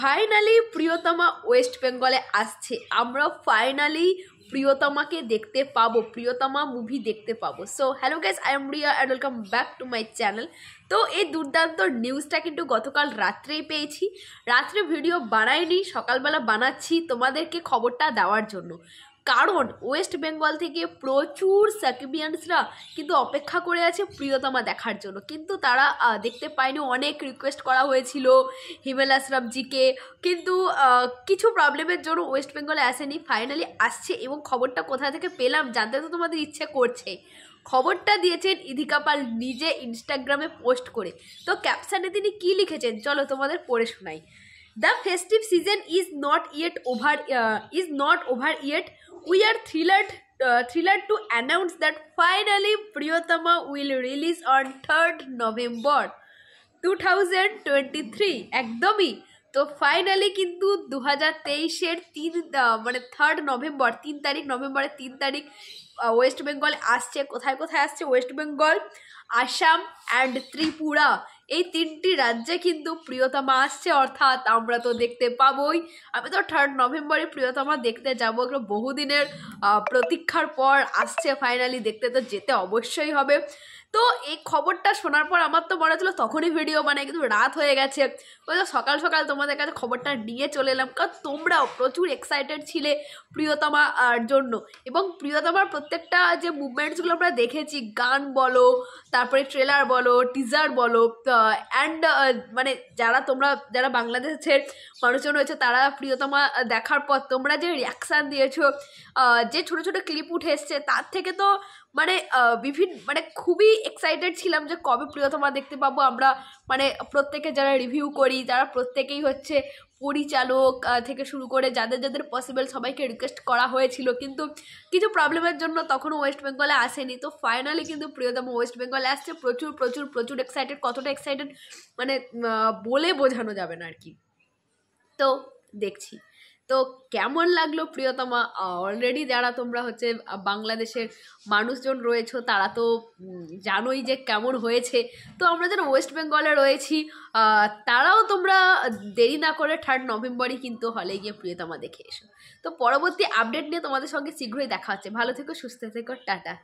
Finally প্রিয়তমা West বেঙ্গলে আসছে। আমরা ফাইনালি প্রিয়তমাকে দেখতে পাবো, প্রিয়তমা মুভি দেখতে পাবো। So hello guys I am Riya and welcome back to my channel তো, এই দুর্দান্ত নিউজটা কিন্তু গতকাল রাত্রেই পেয়েছি। রাত্রে ভিডিও বানাইনি, সকালবেলা বানাচ্ছি তোমাদেরকে খবরটা দেওয়ার জন্য। কারণ ওয়েস্ট বেঙ্গল থেকে প্রচুর সাকিবিয়ানসরা কিন্তু অপেক্ষা করে আছে প্রিয়তমা দেখার জন্য। কিন্তু তারা দেখতে পায়নি, অনেক রিকোয়েস্ট করা হয়েছিল হিমেল আসরাফজিকে কিন্তু কিছু প্রবলেমের জন্য ওয়েস্ট বেঙ্গলে আসেনি ফাইনালি আসছে এবং খবরটা কোথা থেকে পেলাম জানতে তো তোমাদের ইচ্ছে করছে। খবরটা দিয়েছেন ইধিকা পাল নিজে ইনস্টাগ্রামে পোস্ট করে। তো ক্যাপশানে তিনি কি লিখেছেন? চলো তোমাদের পড়ে শোনাই। The festive season is not yet over is not over yet we are thrilled uh, thrilled to announce that finally Priyotama will release on 3rd November 2023 একদমই। তো ফাইনালি কিন্তু দু হাজার তেইশের তিন মানে থার্ড নভেম্বর তিন তারিখ নভেম্বরের তিন তারিখ ওয়েস্ট বেঙ্গল আসছে, কোথায় কোথায় আসছে? West Bengal Assam and Tripura এই তিনটি রাজ্যে কিন্তু প্রিয়তমা আসছে, অর্থাৎ আমরা তো দেখতে পাবোই। আমি তো থার্ড নভেম্বরে প্রিয়তমা দেখতে যাব, এগুলো বহুদিনের প্রতীক্ষার পর আসছে ফাইনালি দেখতে তো যেতে অবশ্যই হবে। তো এই খবরটা শোনার পর আমার তো মনে হচ্ছিল তখনই ভিডিও মানে কিন্তু রাত হয়ে গেছে। ওই সকাল সকাল তোমাদের কাছে খবরটা নিয়ে চলে এলাম, কারণ তোমরাও প্রচুর এক্সাইটেড ছিলে প্রিয়তমা জন্য। এবং প্রিয়তমার প্রত্যেকটা যে মুভমেন্টসগুলো আমরা দেখেছি, গান বলো, তারপরে ট্রেলার বলো টিজার বলো অ্যান্ড মানে যারা তোমরা, যারা বাংলাদেশের মানুষজন রয়েছে, তারা প্রিয়তমা দেখার পর তোমরা যে রিয়াকশান দিয়েছ যে ছোটো ছোটো ক্লিপ উঠে এসছে, তার থেকে তো মানে বিভিন্ন মানে খুবই এক্সাইটেড ছিলাম যে কবে প্রিয়তমা দেখতে পাবো আমরা। মানে প্রত্যেকে যারা রিভিউ করি, তারা প্রত্যেকেই হচ্ছে পরিচালক থেকে শুরু করে যাদের যাদের পসিবল সবাইকে রিকোয়েস্ট করা হয়েছিল। কিন্তু কিছু প্রবলেমের জন্য তখনও ওয়েস্ট বেঙ্গলে আসেনি। তো ফাইনালি কিন্তু প্রিয়তম ওয়েস্ট বেঙ্গলে আসছে। প্রচুর প্রচুর প্রচুর এক্সাইটেড কতটা এক্সাইটেড মানে বলে বোঝানো যাবে না আর কি। তো দেখছি। তো কেমন লাগল প্রিয়তমা? অলরেডি যারা তোমরা হচ্ছে বাংলাদেশের মানুষজন রয়েছো, তারা তো জানোই যে কেমন হয়েছে। তো আমরা যারা ওয়েস্ট বেঙ্গলে রয়েছি তারাও তোমরা দেরি না করে থার্ড নভেম্বরই কিন্তু হলে গিয়ে প্রিয়তমা দেখে এসো। তো পরবর্তী আপডেট নিয়ে তোমাদের সঙ্গে শীঘ্রই দেখা হচ্ছে। ভালো থেকো, সুস্থ থেকো, টাটা।